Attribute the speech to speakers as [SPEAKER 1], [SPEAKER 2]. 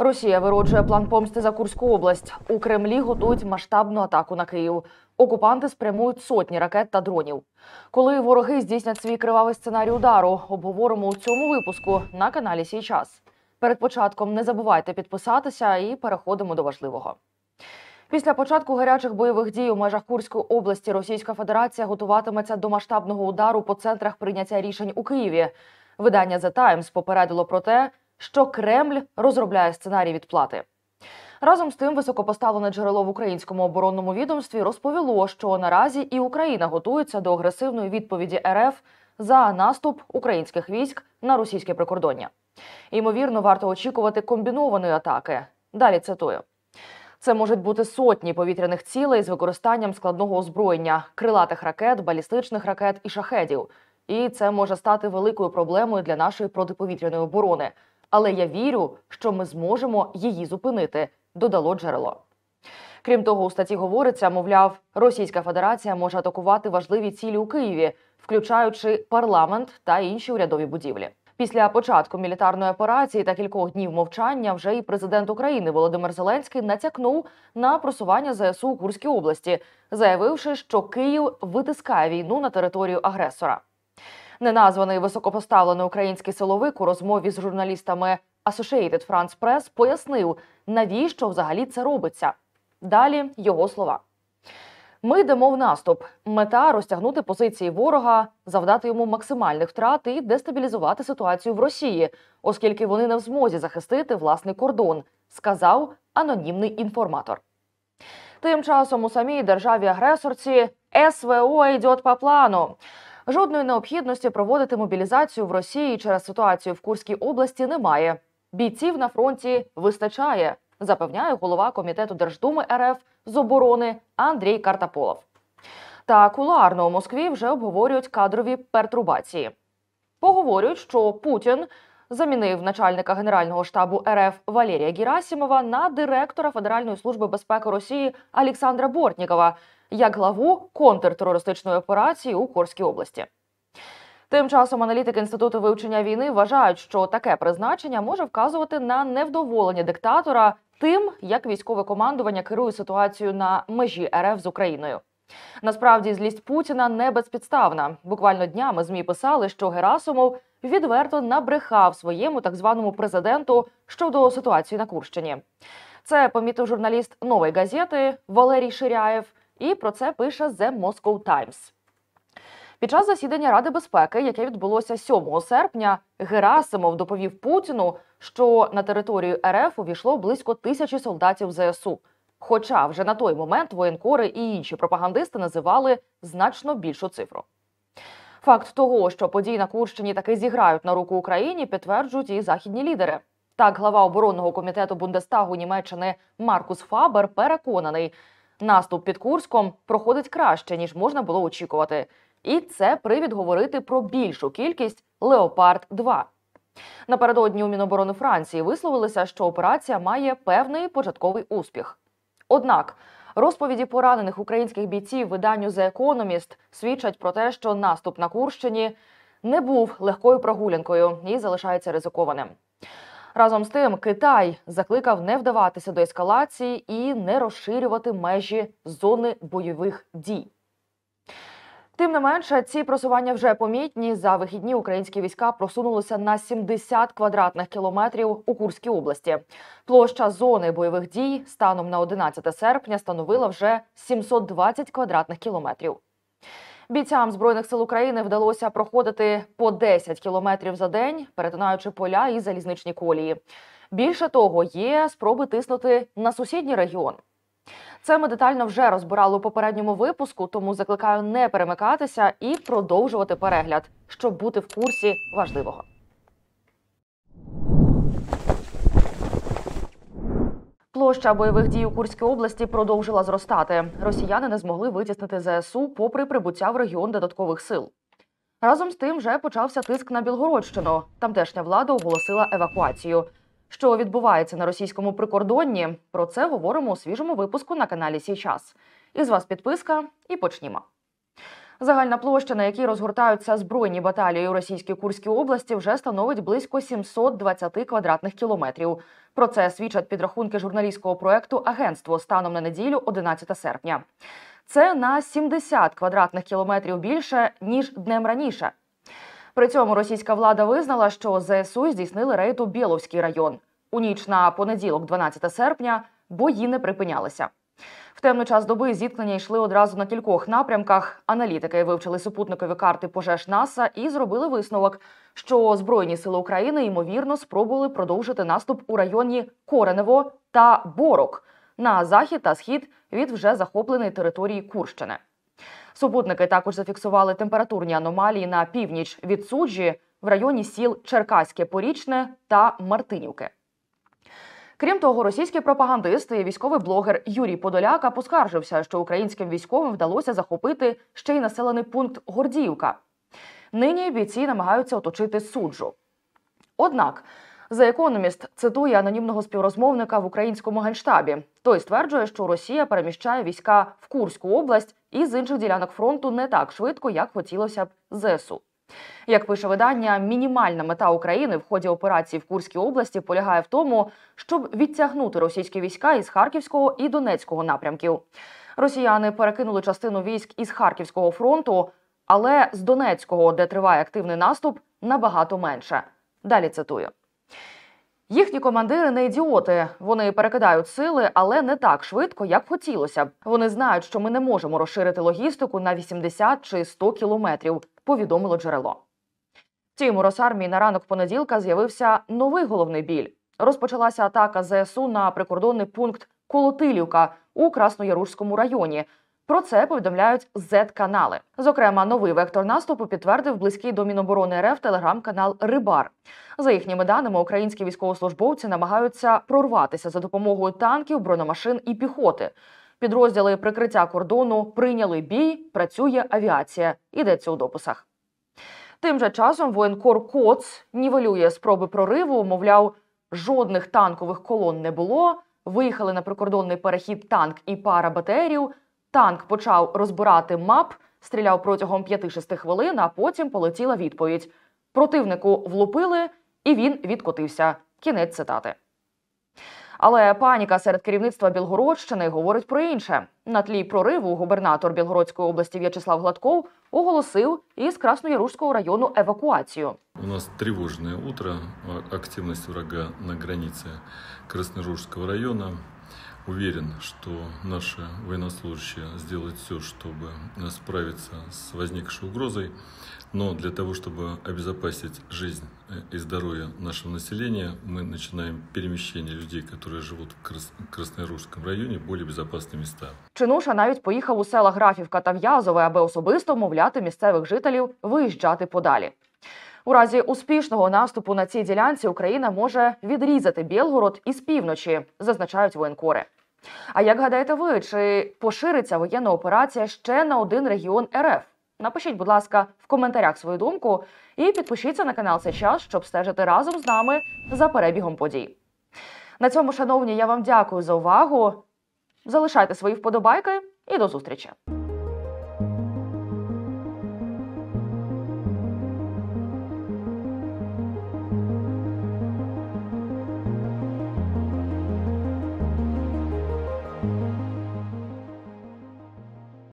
[SPEAKER 1] Росія вироджує план помсти за Курську область. У Кремлі готують масштабну атаку на Київ. Окупанти спрямують сотні ракет та дронів. Коли вороги здійснять свій кривавий сценарій удару, обговоримо у цьому випуску на каналі Сій час. Перед початком не забувайте підписатися і переходимо до важливого. Після початку гарячих бойових дій у межах Курської області Російська Федерація готуватиметься до масштабного удару по центрах прийняття рішень у Києві. Видання The Times попередило про те, що Кремль розробляє сценарій відплати. Разом з тим, високопоставлене джерело в українському оборонному відомстві розповіло, що наразі і Україна готується до агресивної відповіді РФ за наступ українських військ на російське прикордоння. Ймовірно, варто очікувати комбінованої атаки. Далі цитую. Це можуть бути сотні повітряних цілей з використанням складного озброєння, крилатих ракет, балістичних ракет і шахедів. І це може стати великою проблемою для нашої протиповітряної оборони. Але я вірю, що ми зможемо її зупинити, додало джерело. Крім того, у статті говориться, мовляв, Російська Федерація може атакувати важливі цілі у Києві, включаючи парламент та інші урядові будівлі. Після початку мілітарної операції та кількох днів мовчання вже і президент України Володимир Зеленський натякнув на просування ЗСУ у Курській області, заявивши, що Київ витискає війну на територію агресора. Неназваний високопоставлений український силовик у розмові з журналістами Associated France Press пояснив, навіщо взагалі це робиться. Далі його слова. Ми йдемо в наступ. Мета розтягнути позиції ворога, завдати йому максимальних втрат і дестабілізувати ситуацію в Росії, оскільки вони не в змозі захистити власний кордон, сказав анонімний інформатор. Тим часом у самій державі-агресорці СВО йде по плану. Жодної необхідності проводити мобілізацію в Росії через ситуацію в Курській області немає. Бійців на фронті вистачає, запевняє голова комітету Держдуми РФ з оборони Андрій Картаполов. Та кулуарно у Москві вже обговорюють кадрові пертурбації. Поговорюють, що Путін замінив начальника генерального штабу РФ Валерія Герасимова на директора Федеральної служби безпеки Росії Олександра Бортнікова як главу контртерористичної операції у Курській області. Тим часом аналітики інституту вивчення війни вважають, що таке призначення може вказувати на невдоволення диктатора тим, як військове командування керує ситуацією на межі РФ з Україною. Насправді, злість Путіна не безпідставна. Буквально днями змі писали, що Герасимов відверто набрехав своєму так званому президенту щодо ситуації на Курщині. Це помітив журналіст нової газети Валерій Ширяєв, і про це пише The Moscow Times. Під час засідання Ради безпеки, яке відбулося 7 серпня, Герасимов доповів Путіну, що на територію РФ увійшло близько тисячі солдатів ЗСУ. Хоча вже на той момент воєнкори і інші пропагандисти називали значно більшу цифру. Факт того, що події на Курщині таки зіграють на руку Україні, підтверджують і західні лідери. Так, глава оборонного комітету Бундестагу Німеччини Маркус Фабер переконаний, наступ під Курском проходить краще ніж можна було очікувати. І це привід говорити про більшу кількість Леопард 2 Напередодні у Міноборони Франції висловилися, що операція має певний початковий успіх. Однак розповіді поранених українських бійців виданню The Economist свідчать про те, що наступ на Курщині не був легкою прогулянкою і залишається ризикованим. Разом з тим, Китай закликав не вдаватися до ескалації і не розширювати межі зони бойових дій. Тим не менше, ці просування вже помітні. За вихідні українські війська просунулися на 70 квадратних кілометрів у Курській області. Площа зони бойових дій станом на 11 серпня становила вже 720 квадратних кілометрів. Бійцям збройних сил України вдалося проходити по 10 кілометрів за день, перетинаючи поля і залізничні колії. Більше того, є спроби тиснути на сусідній регіон. Це ми детально вже розбирали у попередньому випуску, тому закликаю не перемикатися і продовжувати перегляд, щоб бути в курсі важливого. Площа бойових дій у Курській області продовжила зростати. Росіяни не змогли витіснити ЗСУ попри прибуття в регіон додаткових сил. Разом з тим вже почався тиск на Білгородщину. Тамтешня влада оголосила евакуацію. Що відбувається на російському прикордонні? Про це говоримо у свіжому випуску на каналі Сій час. Із вас підписка і почнімо. Загальна площа, на якій розгортаються збройні баталії у російській Курській області, вже становить близько 720 квадратних кілометрів. Про це свідчать підрахунки журналістського проекту Агентство станом на неділю, 11 серпня. Це на 70 квадратних кілометрів більше ніж днем раніше. При цьому російська влада визнала, що ЗСУ здійснили рейд у Біловський район. У ніч на понеділок, 12 серпня, бої не припинялися. В темний час доби зіткнення йшли одразу на кількох напрямках. Аналітики вивчили супутникові карти пожеж НАСА і зробили висновок, що Збройні сили України ймовірно спробували продовжити наступ у районі Коренево та Борок на захід та схід від вже захопленої території Курщини. Супутники також зафіксували температурні аномалії на північ від суджі в районі сіл Черкаське Порічне та Мартинівки. Крім того, російський пропагандист і військовий блогер Юрій Подоляка поскаржився, що українським військовим вдалося захопити ще й населений пункт Гордіївка. Нині бійці намагаються оточити суджу. Однак The Economist цитує анонімного співрозмовника в українському генштабі. Той стверджує, що Росія переміщає війська в Курську область і з інших ділянок фронту не так швидко, як хотілося б ЗСУ. Як пише видання, мінімальна мета України в ході операції в Курській області полягає в тому, щоб відтягнути російські війська із Харківського і Донецького напрямків. Росіяни перекинули частину військ із Харківського фронту, але з Донецького, де триває активний наступ, набагато менше. Далі цитую. Їхні командири не ідіоти. Вони перекидають сили, але не так швидко, як хотілося б. Вони знають, що ми не можемо розширити логістику на 80 чи 100 кілометрів. Повідомило джерело. Втім, у Росармії на ранок понеділка з'явився новий головний біль. Розпочалася атака ЗСУ на прикордонний пункт Колотилівка у Краснояружському районі. Про це повідомляють Z-канали. Зокрема, новий вектор наступу підтвердив близький до Міноборони РФ телеграм-канал Рибар. За їхніми даними, українські військовослужбовці намагаються прорватися за допомогою танків, бронемашин і піхоти. Підрозділи прикриття кордону прийняли бій. Працює авіація. Йдеться у дописах. Тим же часом воєнкор Коц нівелює спроби прориву. Мовляв, жодних танкових колон не було. Виїхали на прикордонний перехід танк і пара БТРів. Танк почав розбирати мап, стріляв протягом 5-6 хвилин, а потім полетіла відповідь. Противнику влупили, і він відкотився. Кінець цитати. Але паніка серед керівництва Білгородщини говорить про інше. На тлі прориву губернатор Білгородської області В'ячеслав Гладков оголосив із Красноярушського району евакуацію.
[SPEAKER 2] У нас тривожне утро, Активність врага на границі Красноярушського района. Уверен, что наши военнослужащие сделают все, чтобы э, справиться с возникшей угрозой. Но для того, чтобы обезопасить жизнь э, и здоровье нашего населения, мы начинаем перемещение людей, которые живут в Крас- Краснояружском районе, в более безопасные места.
[SPEAKER 1] Чинуша навіть поїхав у села Графівка та В'язове, аби особисто вмовляти місцевих жителів виїжджати подалі. У разі успішного наступу на цій ділянці Україна може відрізати Білгород із півночі, зазначають воєнкори. А як гадаєте ви, чи пошириться воєнна операція ще на один регіон РФ? Напишіть, будь ласка, в коментарях свою думку і підпишіться на канал «Це час, щоб стежити разом з нами за перебігом подій. На цьому, шановні, я вам дякую за увагу. Залишайте свої вподобайки і до зустрічі.